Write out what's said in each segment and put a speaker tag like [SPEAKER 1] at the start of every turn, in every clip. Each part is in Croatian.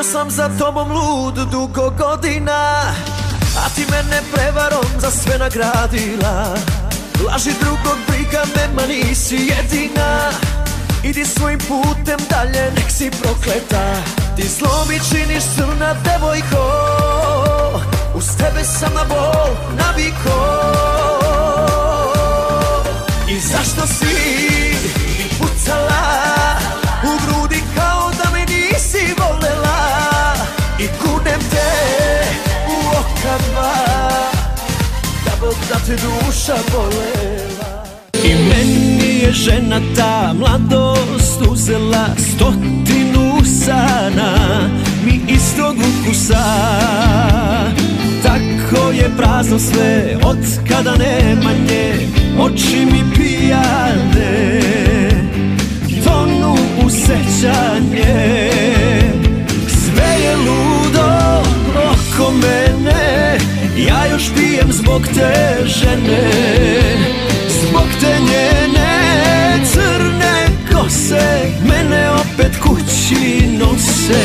[SPEAKER 1] Bio sam za tobom lud dugo godina A ti mene prevarom za sve nagradila. Laži drugog briga nema nisi jedina. Idi svojim putem dalje nek si prokleta. Ti zlo mi činiš crna devojko Uz tebe sam na bol naviko. I zašto si mi pucala oka dva Da Bog da te duša bolela. I meni je žena ta mladost uzela stotinu sana Mi istog ukusa. Tako je prazno sve od kada nema nje Oči mi pijane Tonu u sećanje Ja još pijem zbog te žene Zbog te njene crne kose. Mene opet kući nose.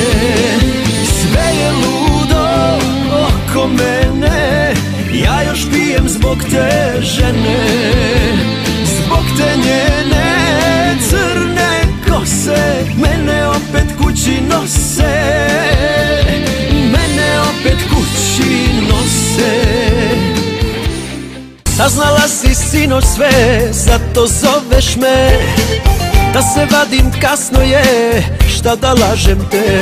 [SPEAKER 1] Sve je ludo oko mene. Ja još pijem zbog te žene Zbog te njene crne kose. Mene opet kući nose Saznala si sinoć sve, zato zoveš me. Da se vadim kasno je, šta da lažem te.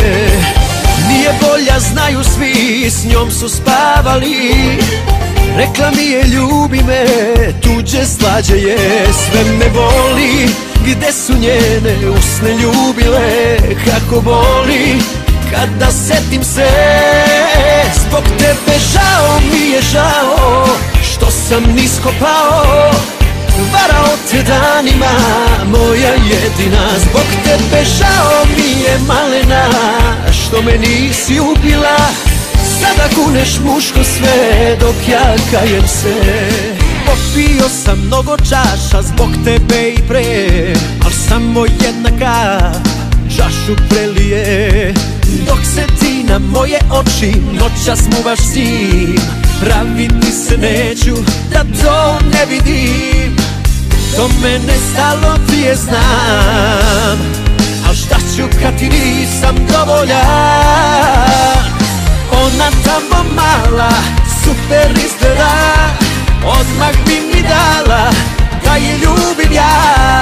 [SPEAKER 1] Nije bolja, znaju svi, s njom su spavali. Rekla mi je ljubi me, tuđe slađe je. Sve me voli, gde su njene usne ljubile? Kako boli, kada setim se. Zbog tebe žao mi je žao Što sam nisko pao Varao te danima. Moja jedina Zbog tebe žao mi je malena. Što me nisi ubila Sada kuneš muško sve Dok ja kajem se. Popio sam mnogo čaša Zbog tebe i pre Al samo jedna kap čašu prelije. Dok se ti na moje oči noća smuvaš s njim Praviti se neću da to ne vidim. Do mene stalo ti je znam. Al šta ću kad ti nisam dovoljan? Ona tamo mala super izgleda. Odmah bi mi dala da je ljubim ja.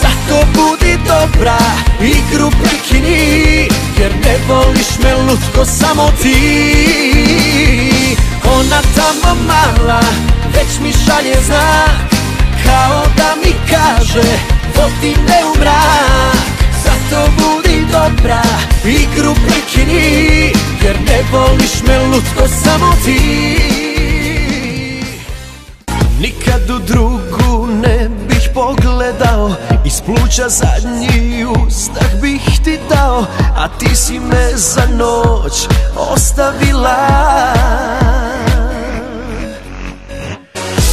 [SPEAKER 1] Zato budi dobra igru prekini Jer ne voliš me lutko samo ti. Ona tamo mala već mi šalje znak Kao da mi kaže vodi me u mrak. Zato budi dobra igru prekini Jer ne voliš me lutko samo ti. Nikad u drugu ne bih pogledao Iz pluća zadnji ustak bih ti dao A ti si me za noć ostavila.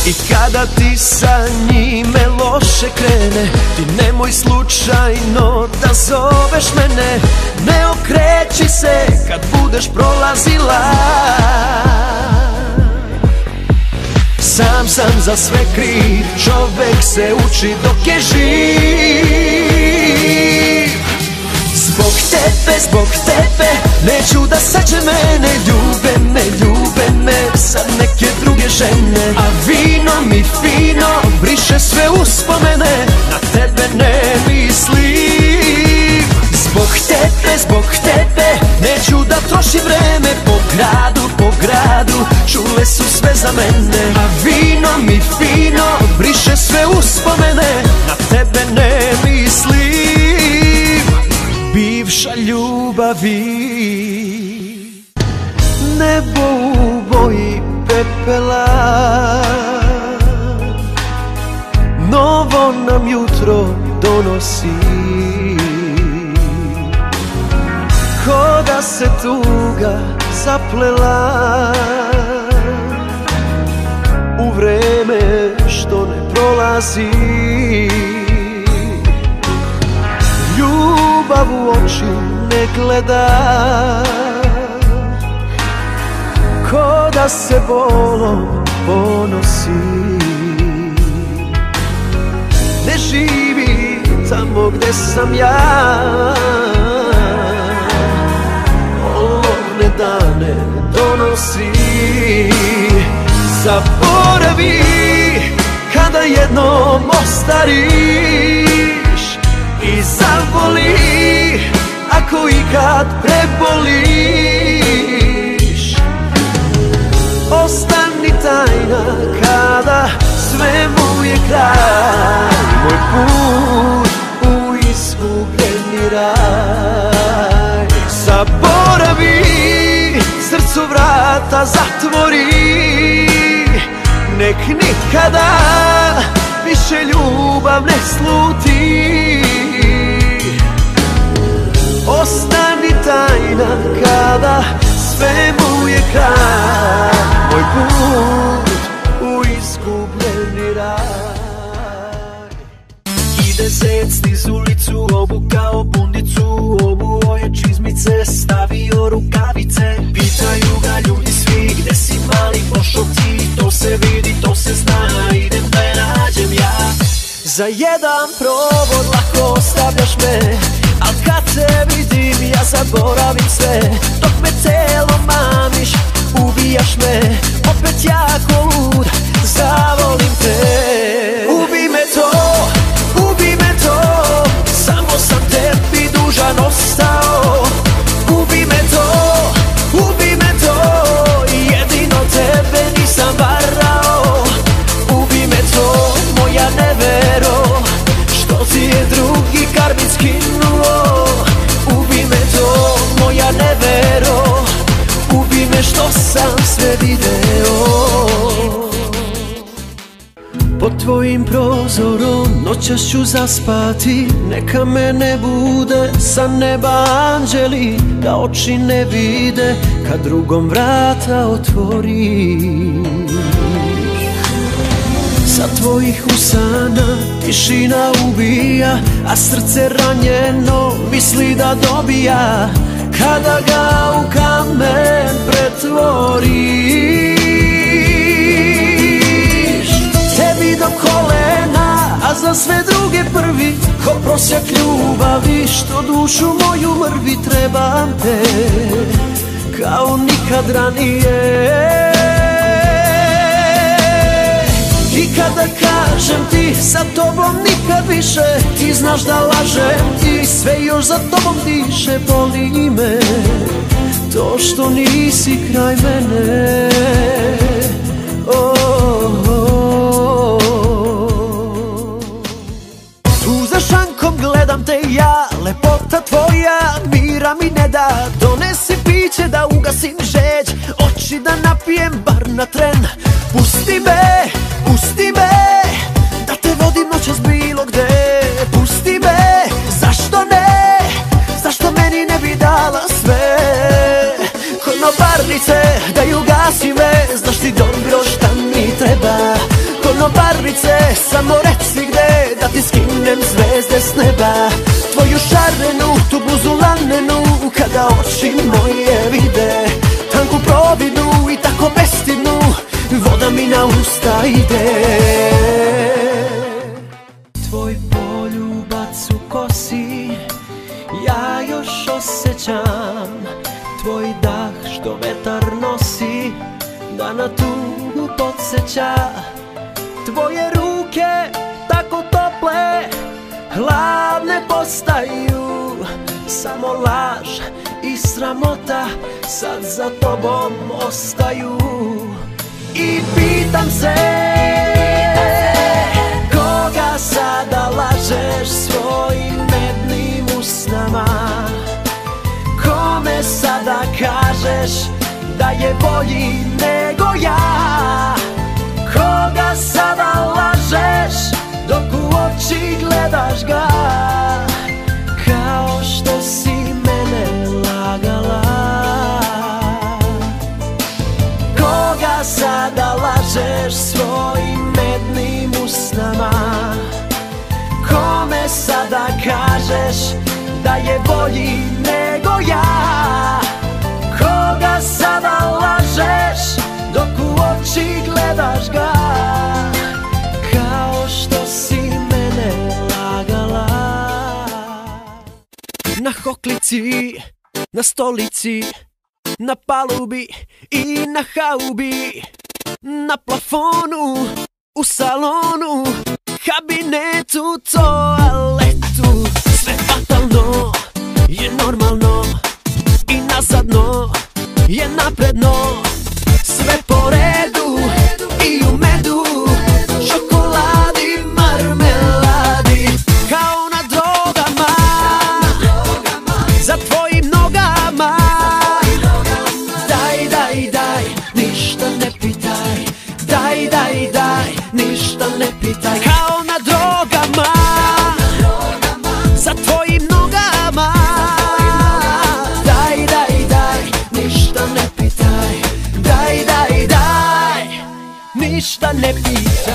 [SPEAKER 1] I kada ti sa njime loše krene Ti nemoj slučajno da zoveš mene. Ne okreći se kad budeš prolazila Sam sam za sve kriv Čovek se uči dok je živ. Zbog tebe, zbog tebe Neću da sađe mene Ljube me, ljube me Sad neke druge žene. A vino mi fino Briše sve uspomene Na tebe ne mislim. Zbog tebe, zbog tebe Neću da trošim vreme Po gradu, gradu Čule su sve za mene. A vino mi fino Briše sve uspomene. Na tebe ne mislim Bivša ljubavi. Nebo u boji pepela. Novo nam jutro donosi. Ko se tuga zaplela si Ljubav u oči ne gleda. Ko da se bolom ponosi. Ne živi tamo gde sam ja. Olovne dane donosi. Zaboravim jednom ostariš I zavoli ako ikad preboliš. Ostani tajna kada sve mu je kraj. Moj put u izgubljeni raj. Zaboravi, srcu vrata zatvori. Nek nikada ljubav ne sluti. Ostani tajna kada sve mu je kraj. Moj put u izgubljeni raj.
[SPEAKER 2] Ide zec niz ulicu, obukao bundicu Obuo je čizmice, stavio rukavice. Pitaju ga ljudi svi, gde si mali pošao ti To se vidi, to se zna,
[SPEAKER 1] Za jedan provod lako ostavljaš me Al kad te vidim ja zaboravim sve. Dok me telo mamiš, ubijaš me Opet jako noćas ću zaspati Neka me ne bude. Sa neba anđeli Da oči ne vide kad drugom vrata otvoriš. Sa tvojih usana tišina ubija A srce ranjeno misli da dobija. Kada ga u kamen pretvoriš Tebi do kolena, a za sve druge prvi Ko prosjak ljubavi što dušu moju mrvi Trebam te kao nikad ranije. I kada kažem ti sa tobom nikad više Ti znaš da lažem i sve još za tobom diše Boli me to što nisi kraj mene Oči da napijem bar na tren. Pusti me, pusti me Da te vodim noćas bilo gde. Pusti me, zašto ne? Zašto meni ne bi dala sve? Konobarnice, da ju gasi me. Znaš ti dobro šta mi treba? Konobarnice, samo reci gde Da ti skinem zvezde s neba. Tvoju šarenu, tu bluzu lanenu Kada oči moje vide ide. Tvoj poljubac u kosi Ja još osjećam Tvoj dah što vetar nosi Da na tugu podsjeća Tvoje ruke tako tople Hladne postaju Samo laž i sramota Sad za tobom ostaju I pitam se Koga sada lažeš svojim mednim usnama? Kome sada kažeš da je bolji nego ja? Koga sada lažeš dok u oči gledaš ga kažeš da je bolji nego ja? Koga sada lažeš dok u oči gledaš ga? Kao što si mene lagala. Na hoklici, na stolici, na palubi i na haubi. Na plafonu, u salonu, kabinetu, toaletu dno je normalno. I nazadno je napredno Sve po redu i u medu. Čokoladi, marmeladi Kao na drogama. Za tvojim nogama. Daj, daj, daj, ništa ne pitaj. Daj, daj, daj, ništa ne pitaj let me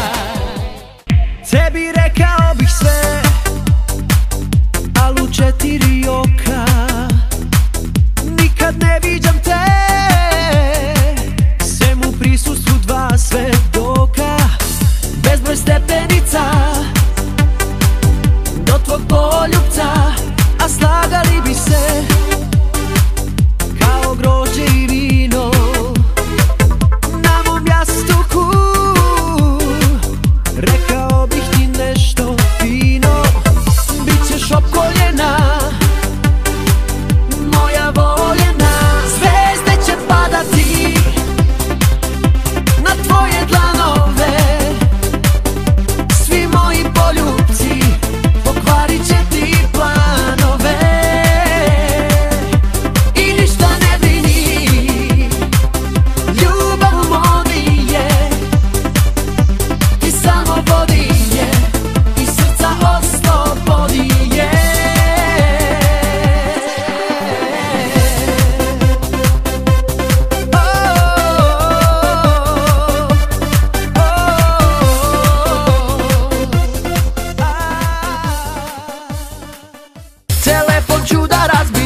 [SPEAKER 1] you that I've been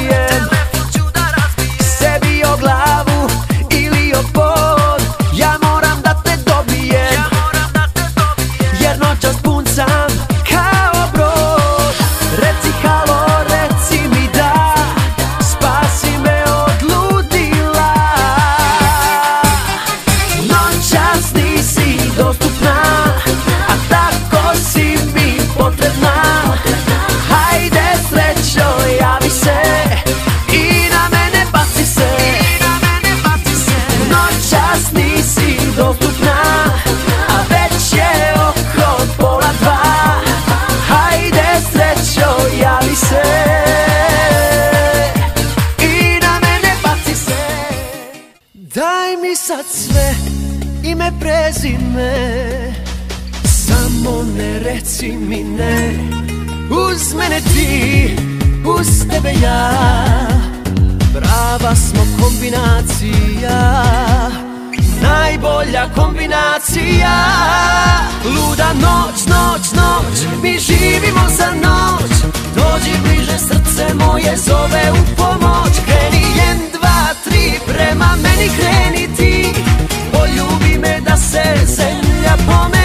[SPEAKER 1] me Samo ne reci mi ne. Uz mene ti, uz tebe ja. Prava smo kombinacija Najbolja kombinacija. Luda noć, noć, noć Mi živimo za noć. Dođi bliže srce moje Zove u pomoć. Kreni dva, tri Prema meni kreni Sen sen yapamam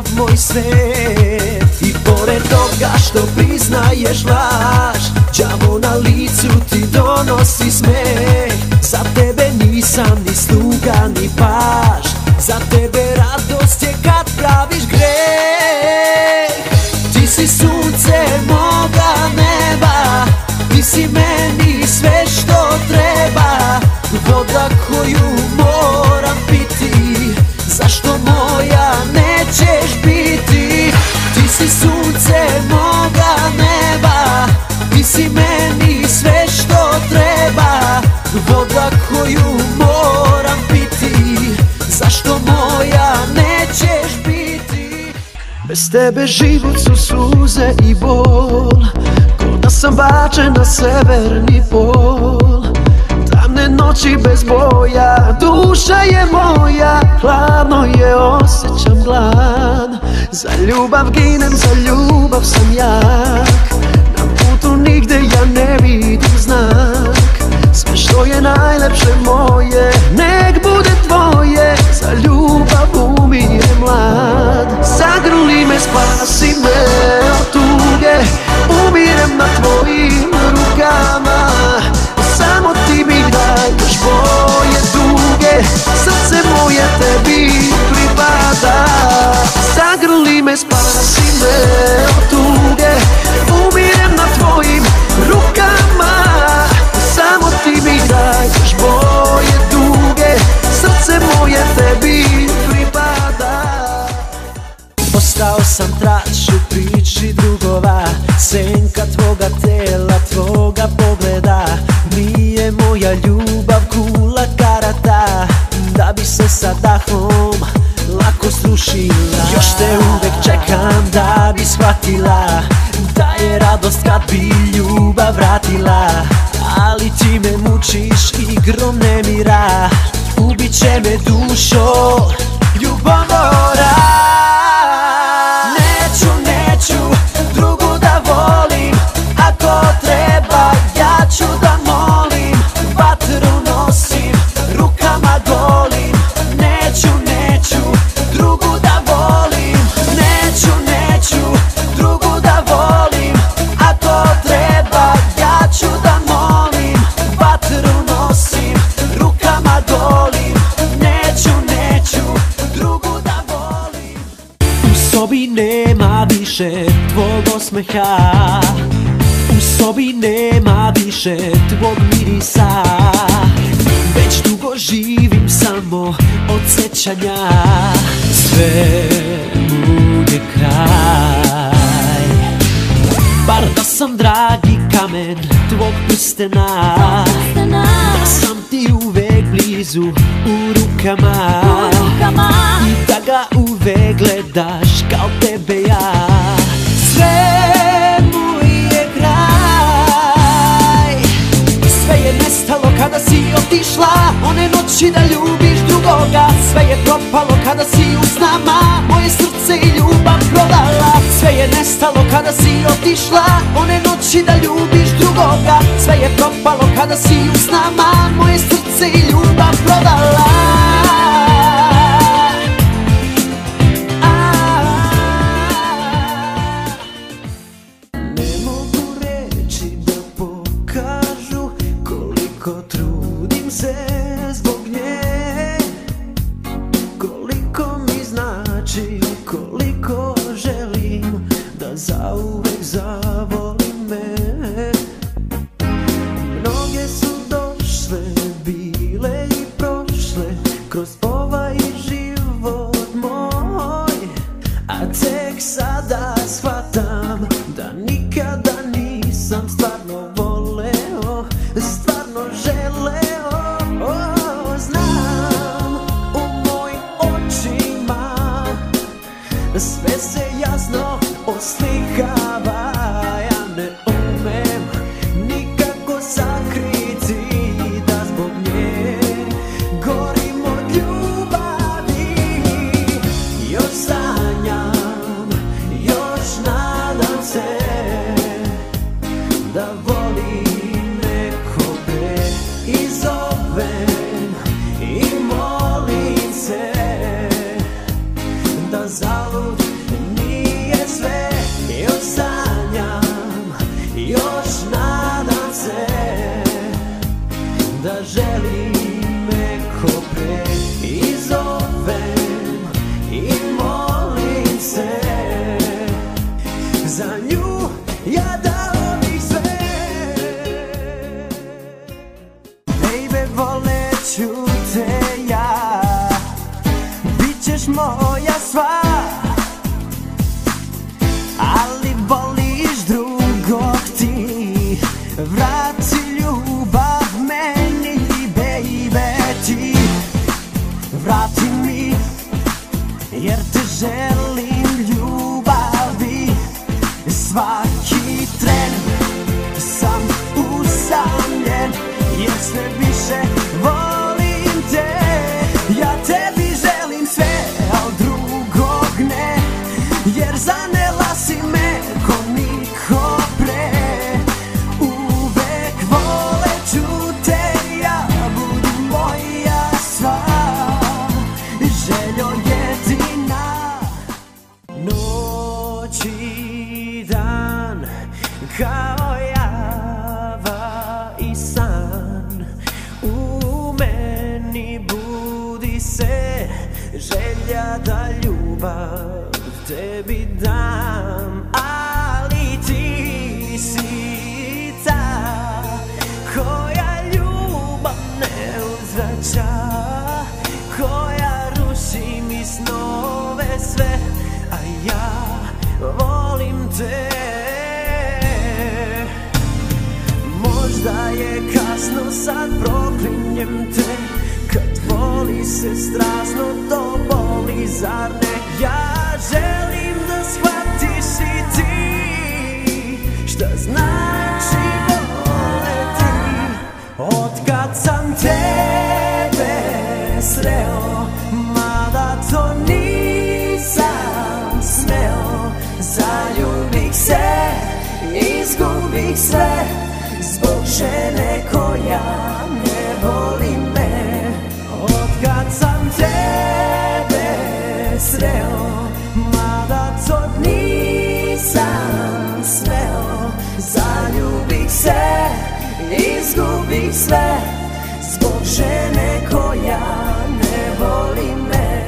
[SPEAKER 1] sav moj svet I pored toga što priznaješ laž Đavo na licu ti donosi smeh Za tebe nisam ni sluga ni paž. Za tebe radost je kad praviš greh. Ti si sunce moga neba Ti si meni sve što treba. Voda koju Bez tebe život su suze i bol. Ko da sam bačen na severni pol. Tamne noći bez boja Duša je moja Hladno je osjećam glad. Za ljubav ginem, za ljubav sam ja. Trač u priči drugova? Senka tvoga tela, tvoga pogleda. Nije moja ljubav kula karata. Da bi se sa dahom lako srušila. Još te uvek čekam da bi shvatila Da je radost kad bi ljubav vratila. Ali ti me mučiš igrom nemira. Ubit će me dušo ljubomora osmeha U sobi nema više tvog mirisa. Već dugo živim samo od sećanja Sve mu je kraj. Bar da sam dragi kamen tvog prstena. Da sam ti uvek blizu u rukama. I da ga uvek gledaš kao tebe ja otišla One noći da ljubiš drugoga Sve je propalo kada si uz nama Moje srce i ljubav prodala Sve je nestalo kada si otišla One noći da ljubiš drugoga Sve je propalo kada si uz nama Moje srce i ljubav prodala znači, koliko želim da zauvek moja how sad proklinjem te. Kad voli se strasno to boli zar ne? Ja želim da shvatiš i ti Šta znači voleti Od sam tebe sreo Mada to nisam smeo. Zaljubih se, izgubih sve Zbog žene se, izgubih sve Zbog žene koja ne voli me.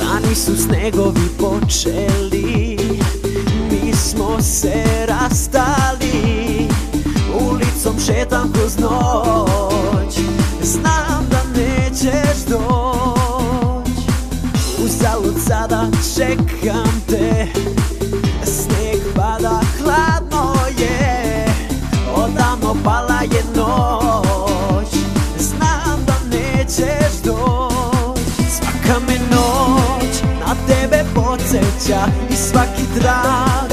[SPEAKER 1] Rani su snegovi počeli Mi smo se rastali Ulicom šetam kroz noć Znam da nećeš doć. Uzalud sada čekam te Odavno pala je noć Znam da nećeš doć. Svaka me noć na tebe podsjeća I svaki trag